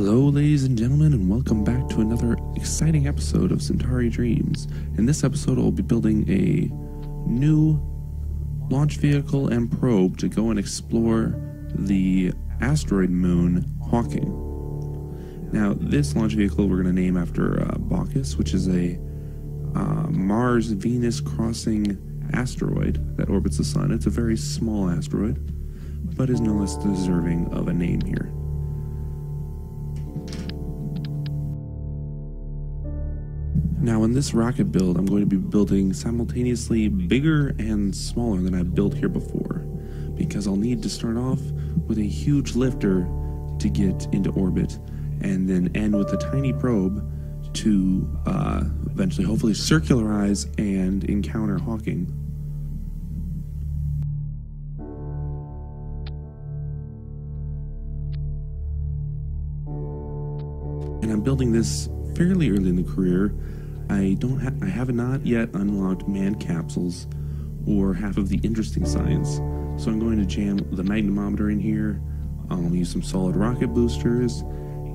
Hello, ladies and gentlemen, and welcome back to another exciting episode of Centauri Dreams. In this episode, I'll be building a new launch vehicle and probe to go and explore the asteroid moon Hawking. Now, this launch vehicle we're going to name after uh, Bacchus, which is a uh, Mars Venus crossing asteroid that orbits the Sun. It's a very small asteroid, but is no less deserving of a name here. Now, in this rocket build, I'm going to be building simultaneously bigger and smaller than I've built here before, because I'll need to start off with a huge lifter to get into orbit, and then end with a tiny probe to uh, eventually, hopefully, circularize and encounter Hawking. And I'm building this fairly early in the career I don't ha- I have not yet unlocked man capsules or half of the interesting science. So I'm going to jam the magnemometer in here. I'll use some solid rocket boosters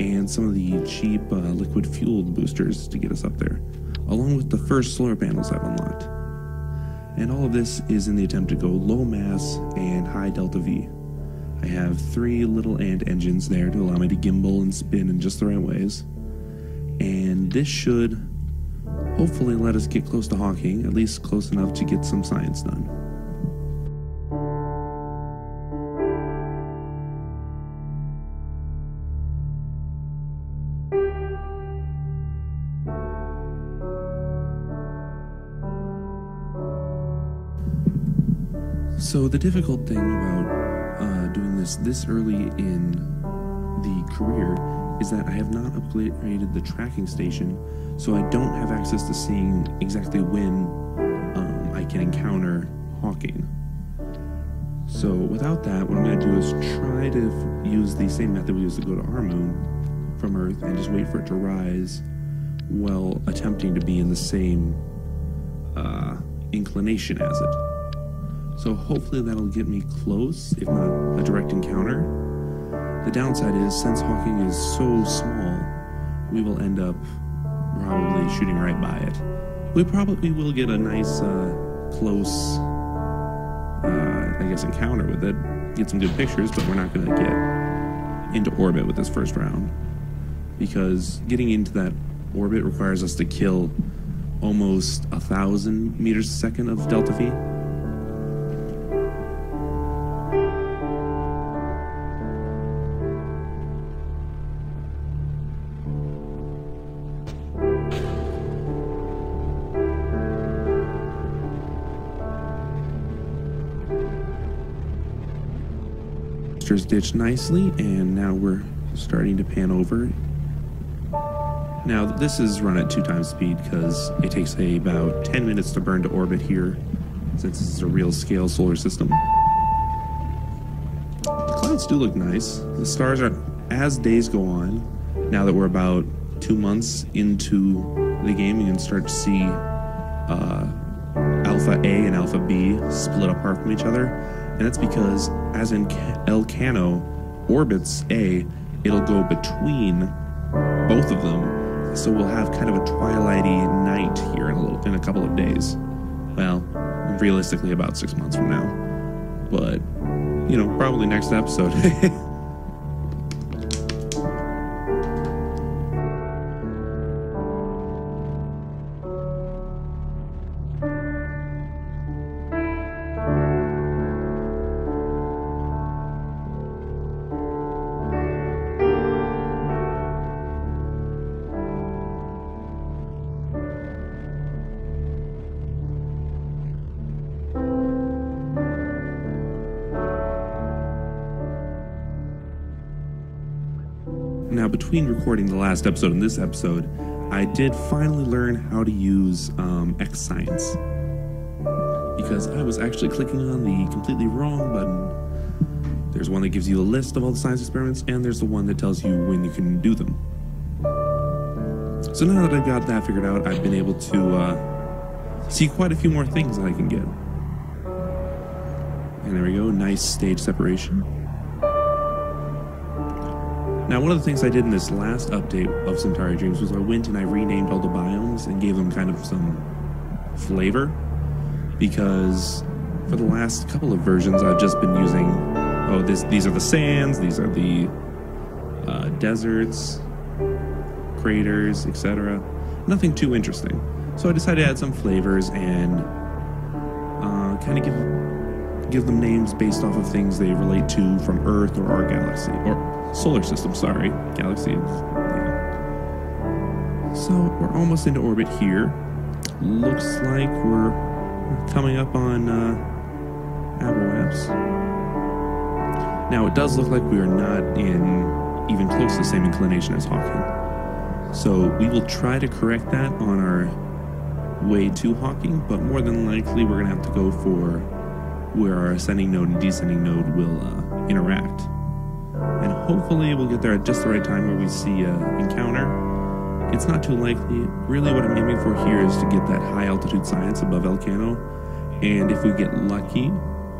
and some of the cheap uh, liquid fueled boosters to get us up there, along with the first solar panels I've unlocked. And all of this is in the attempt to go low mass and high delta V. I have three little ant engines there to allow me to gimbal and spin in just the right ways. And this should hopefully let us get close to Hawking, at least close enough to get some science done. So the difficult thing about uh, doing this this early in the career is that I have not upgraded the tracking station, so I don't have access to seeing exactly when um, I can encounter Hawking. So without that, what I'm going to do is try to use the same method we used to go to our moon from Earth and just wait for it to rise while attempting to be in the same uh, inclination as it. So hopefully that'll get me close, if not a direct encounter. The downside is, since Hawking is so small, we will end up probably shooting right by it. We probably will get a nice, uh, close, uh, I guess, encounter with it. Get some good pictures, but we're not going to get into orbit with this first round. Because getting into that orbit requires us to kill almost a thousand meters a second of delta V. ditched nicely, and now we're starting to pan over. Now, this is run at two times speed because it takes a, about 10 minutes to burn to orbit here, since this is a real scale solar system. The clouds do look nice. The stars are, as days go on, now that we're about two months into the game, you can start to see uh, Alpha A and Alpha B split apart from each other and that's because, as in Elcano orbits A, it'll go between both of them. So we'll have kind of a twilighty night here in a little, in a couple of days. Well, realistically, about six months from now. But, you know, probably next episode. between recording the last episode and this episode, I did finally learn how to use um, X Science. Because I was actually clicking on the completely wrong button. There's one that gives you a list of all the science experiments, and there's the one that tells you when you can do them. So now that I've got that figured out, I've been able to uh, see quite a few more things that I can get. And there we go, nice stage separation. Now, one of the things I did in this last update of Centauri Dreams was I went and I renamed all the biomes and gave them kind of some flavor because for the last couple of versions I've just been using oh this these are the sands, these are the uh, deserts, craters, etc. Nothing too interesting. So I decided to add some flavors and uh, kind of give give them names based off of things they relate to from Earth or our galaxy or solar system. Sorry, galaxy. Yeah. So we're almost into orbit here. Looks like we're coming up on uh. Now it does look like we are not in even close to the same inclination as Hawking. So we will try to correct that on our way to Hawking, but more than likely we're going to have to go for where our ascending node and descending node will uh, interact. Hopefully we'll get there at just the right time where we see an encounter. It's not too likely. Really what I'm aiming for here is to get that high altitude science above Elcano. And if we get lucky,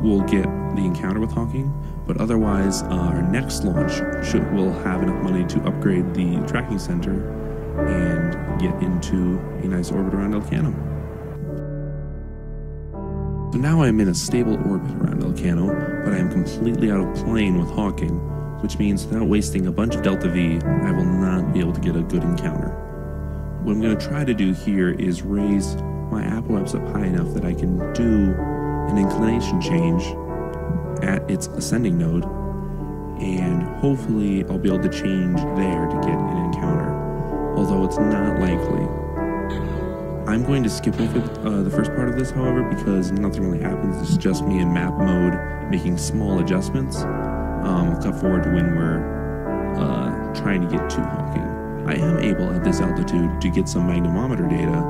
we'll get the encounter with Hawking. But otherwise, our next launch should will have enough money to upgrade the tracking center and get into a nice orbit around Elcano. So now I'm in a stable orbit around Elcano, but I am completely out of plane with Hawking, which means without wasting a bunch of Delta V, I will not be able to get a good encounter. What I'm going to try to do here is raise my apoapse up high enough that I can do an inclination change at its ascending node, and hopefully I'll be able to change there to get an encounter, although it's not likely. I'm going to skip over uh, the first part of this, however, because nothing really happens. It's just me in map mode making small adjustments. Um, I'll cut forward to when we're uh, trying to get to Hawking. I am able at this altitude to get some magnetometer data,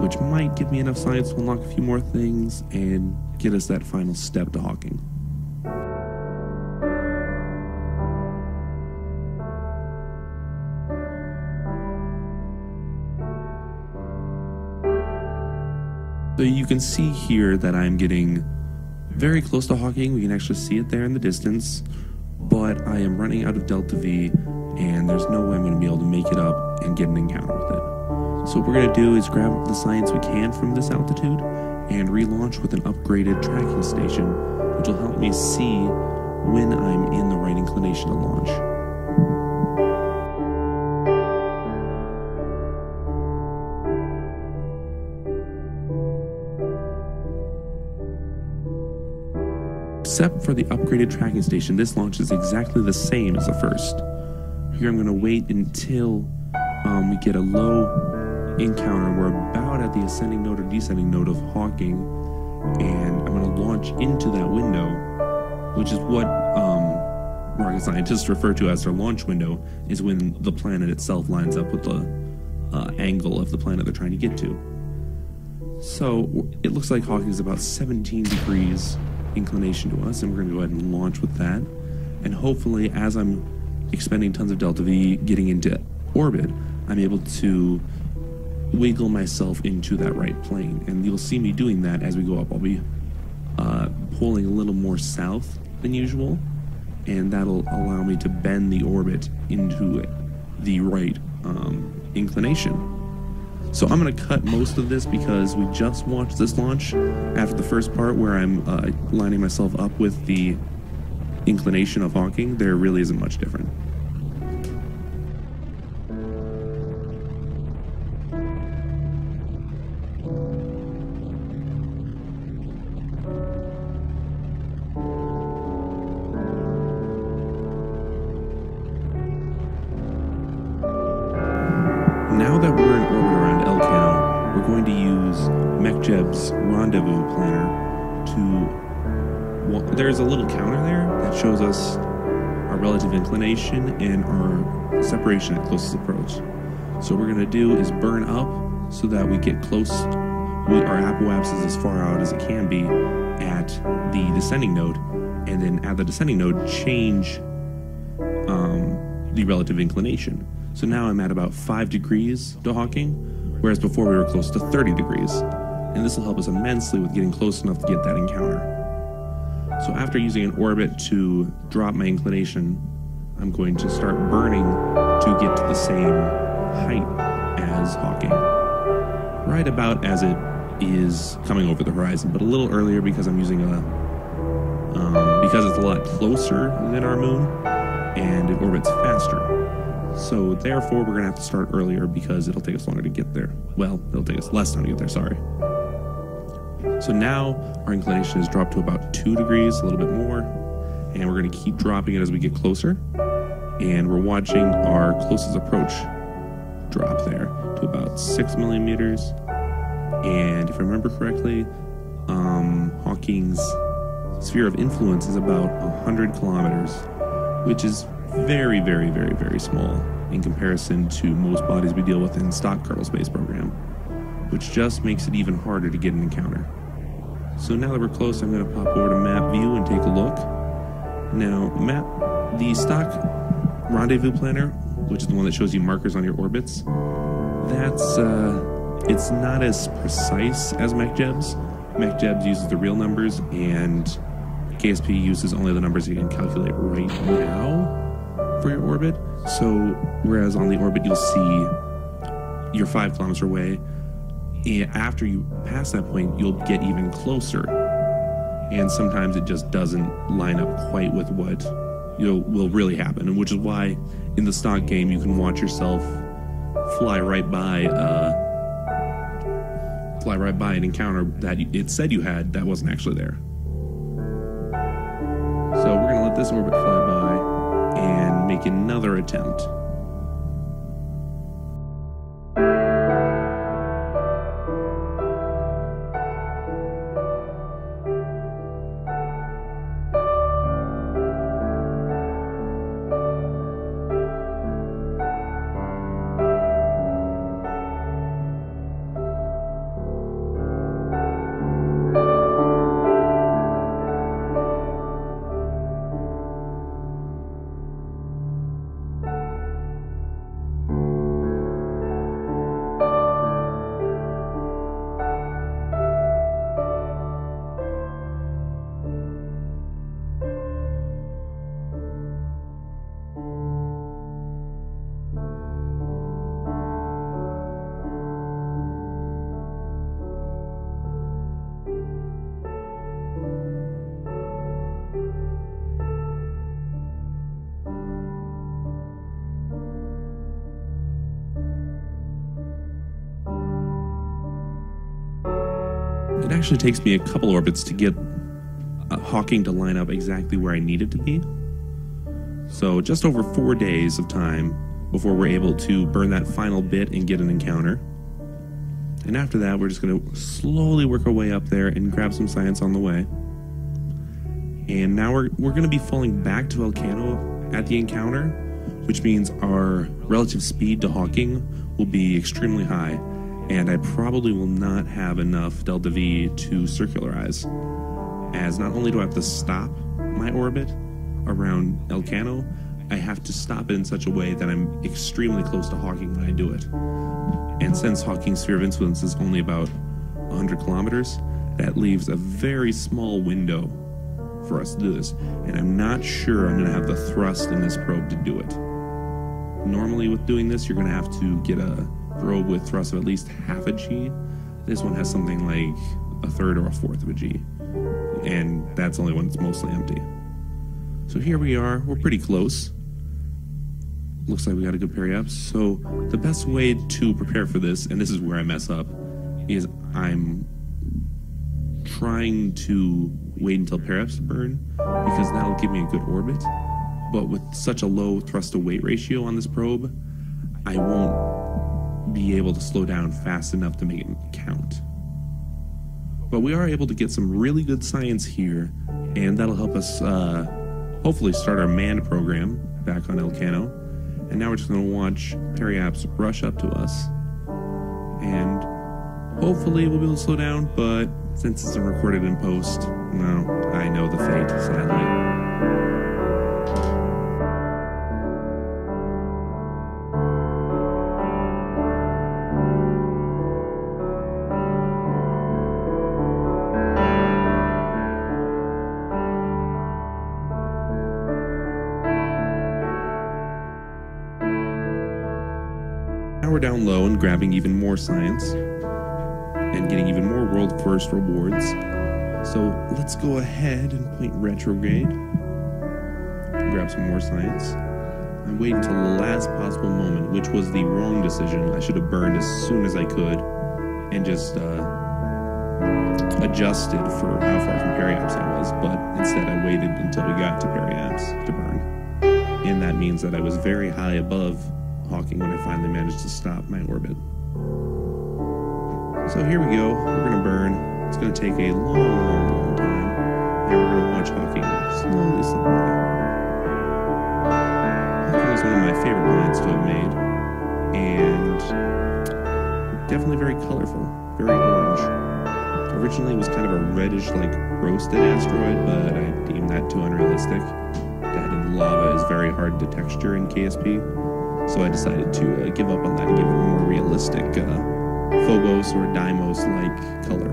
which might give me enough science to unlock a few more things and get us that final step to Hawking. So you can see here that I'm getting very close to Hawking. We can actually see it there in the distance, but I am running out of Delta V, and there's no way I'm going to be able to make it up and get an encounter with it. So what we're going to do is grab the science we can from this altitude and relaunch with an upgraded tracking station, which will help me see when I'm in the right inclination to launch. Except for the upgraded tracking station, this launch is exactly the same as the first. Here I'm going to wait until um, we get a low encounter. We're about at the ascending node or descending node of Hawking, and I'm going to launch into that window, which is what um, rocket scientists refer to as their launch window, is when the planet itself lines up with the uh, angle of the planet they're trying to get to. So it looks like Hawking is about 17 degrees inclination to us, and we're going to go ahead and launch with that. And hopefully, as I'm expending tons of delta V, getting into orbit, I'm able to wiggle myself into that right plane. And you'll see me doing that as we go up. I'll be uh, pulling a little more south than usual, and that'll allow me to bend the orbit into the right um, inclination. So I'm going to cut most of this because we just watched this launch after the first part where I'm uh, lining myself up with the inclination of Hawking. There really isn't much different. A little counter there that shows us our relative inclination and our separation at closest approach. So what we're going to do is burn up so that we get close. We, our apoapse is as far out as it can be at the descending node, and then at the descending node change um, the relative inclination. So now I'm at about 5 degrees to Hawking, whereas before we were close to 30 degrees. And this will help us immensely with getting close enough to get that encounter. So after using an orbit to drop my inclination, I'm going to start burning to get to the same height as Hawking. Right about as it is coming over the horizon, but a little earlier because I'm using a um, because it's a lot closer than our moon and it orbits faster. So therefore, we're gonna have to start earlier because it'll take us longer to get there. Well, it'll take us less time to get there. Sorry. So now our inclination has dropped to about two degrees, a little bit more, and we're gonna keep dropping it as we get closer. And we're watching our closest approach drop there to about six millimeters. And if I remember correctly, um, Hawking's sphere of influence is about 100 kilometers, which is very, very, very, very small in comparison to most bodies we deal with in stock Kerbal Space Program, which just makes it even harder to get an encounter. So now that we're close, I'm going to pop over to map view and take a look. Now, map the stock rendezvous planner, which is the one that shows you markers on your orbits. That's uh, it's not as precise as MechJeb's. MechJeb's uses the real numbers, and KSP uses only the numbers you can calculate right now for your orbit. So, whereas on the orbit you'll see you're five kilometers away, and after you pass that point, you'll get even closer. And sometimes it just doesn't line up quite with what you know will really happen, and which is why in the stock game you can watch yourself fly right by. Uh, fly right by an encounter that it said you had that wasn't actually there. So we're gonna let this orbit fly by and make another attempt. Actually takes me a couple orbits to get uh, Hawking to line up exactly where I need it to be. So just over four days of time before we're able to burn that final bit and get an encounter. And after that, we're just going to slowly work our way up there and grab some science on the way. And now we're, we're going to be falling back to Elcano at the encounter, which means our relative speed to Hawking will be extremely high and I probably will not have enough delta V to circularize, as not only do I have to stop my orbit around Elcano, I have to stop it in such a way that I'm extremely close to Hawking when I do it. And since Hawking's sphere of influence is only about 100 kilometers, that leaves a very small window for us to do this. And I'm not sure I'm going to have the thrust in this probe to do it. Normally, with doing this, you're going to have to get a probe with thrust of at least half a G. This one has something like a third or a fourth of a G. And that's only when it's mostly empty. So here we are, we're pretty close. Looks like we got a good periaps. So the best way to prepare for this, and this is where I mess up, is I'm trying to wait until periaps burn because that'll give me a good orbit. But with such a low thrust to weight ratio on this probe, I won't be able to slow down fast enough to make it count. But we are able to get some really good science here, and that'll help us uh, hopefully start our manned program back on Elcano. And now we're just going to watch Periaps rush up to us. And hopefully we'll be able to slow down, but since it's recorded in post, well, I know the fate, sadly. Grabbing even more science and getting even more world first rewards. So let's go ahead and point retrograde. Grab some more science. I wait until the last possible moment, which was the wrong decision. I should have burned as soon as I could and just uh, adjusted for how far from Periaps I was, but instead I waited until we got to Periaps to burn. And that means that I was very high above Hawking when I finally managed to stop my orbit. So here we go. We're going to burn. It's going to take a long, long, long time. And we're going to watch Hawking slowly slip away. Hawking is one of my favorite planets to have made. And definitely very colorful, very orange. Originally, it was kind of a reddish, like roasted asteroid, but I deemed that too unrealistic. That in lava is very hard to texture in KSP, so I decided to uh, give up on that and give it a more realistic uh, Phobos or Deimos like color.